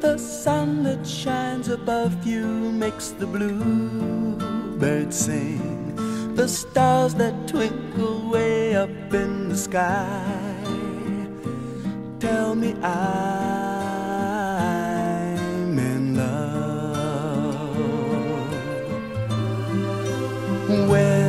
The sun that shines above you makes the bluebird sing. The stars that twinkle way up in the sky tell me I'm in love. When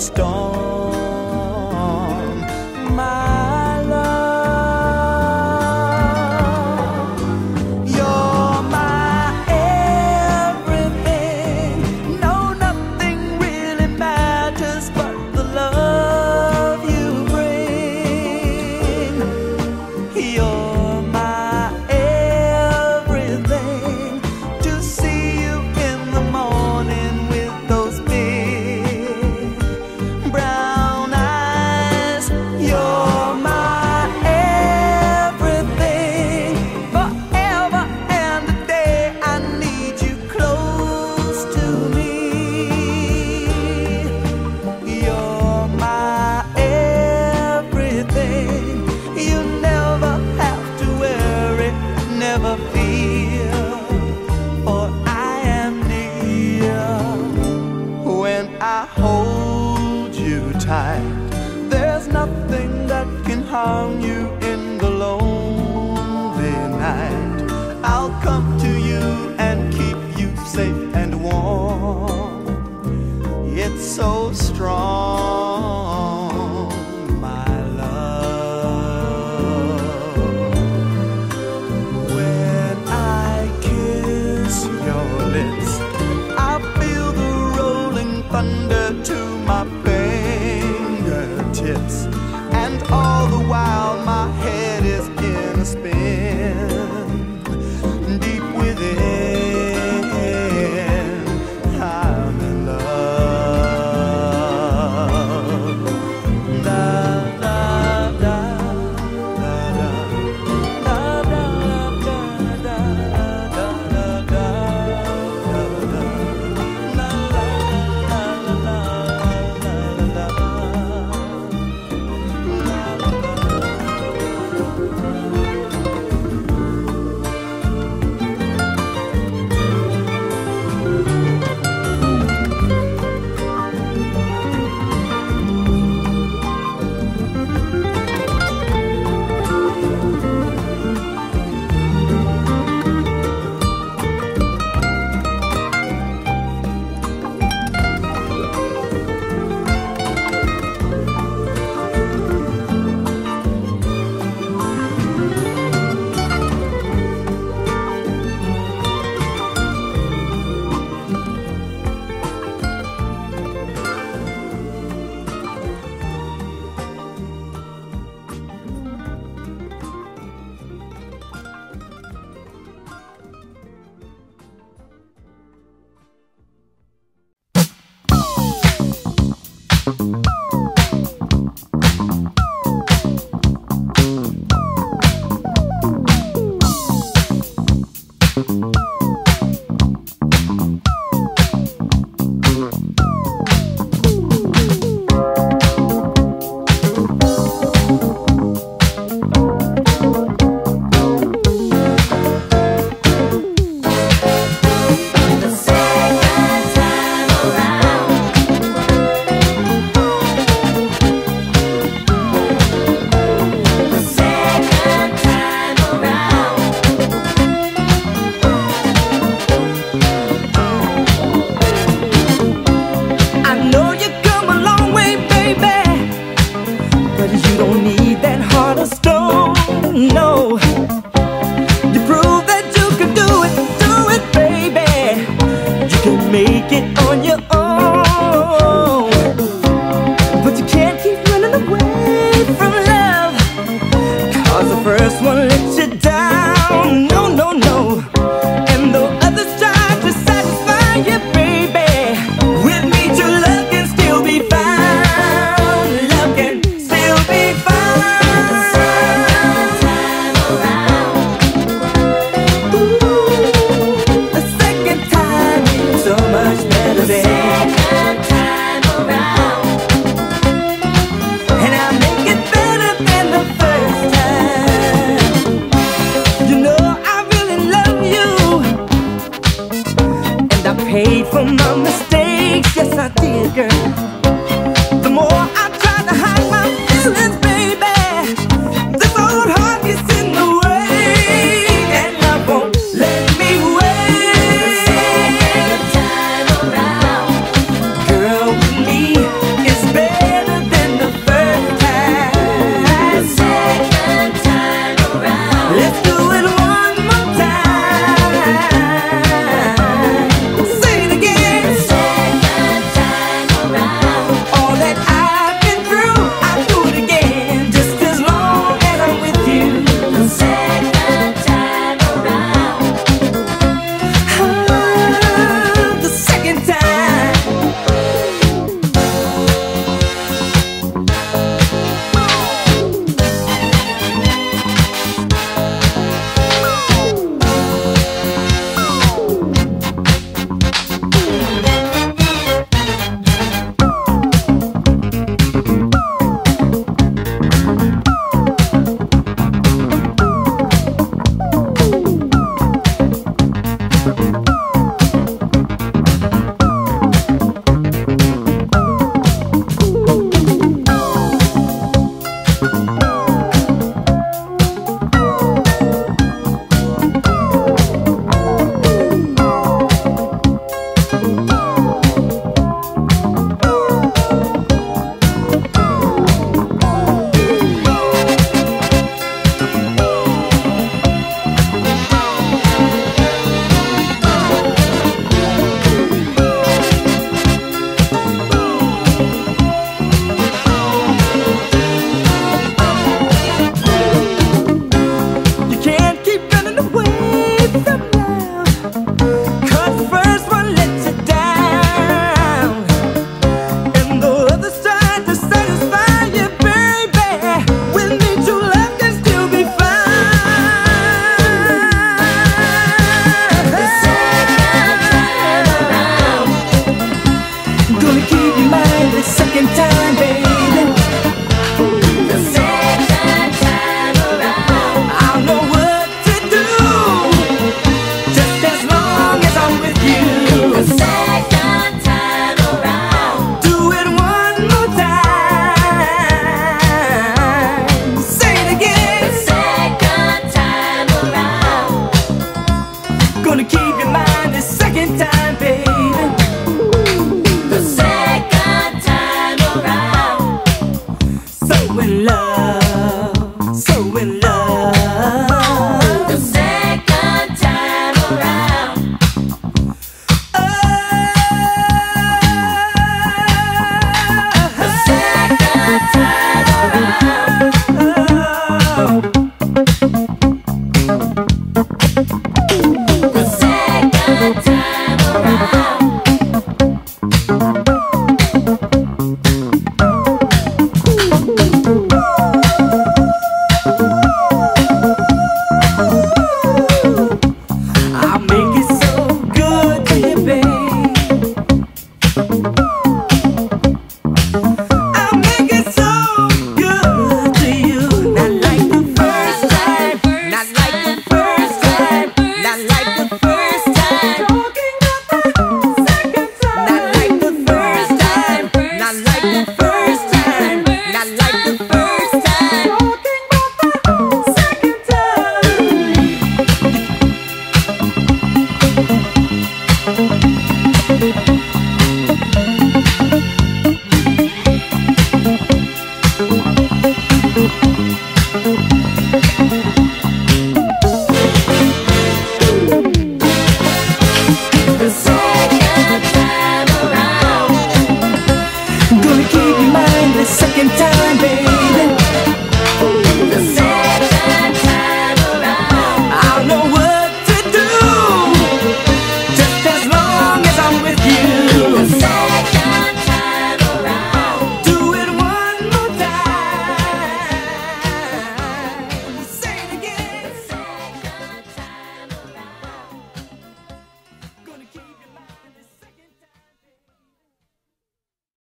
storm. night. I'll come to you and keep you safe and warm. It's so strong, my love. When I kiss your lips, I feel the rolling thunder to my fingertips, and all the while my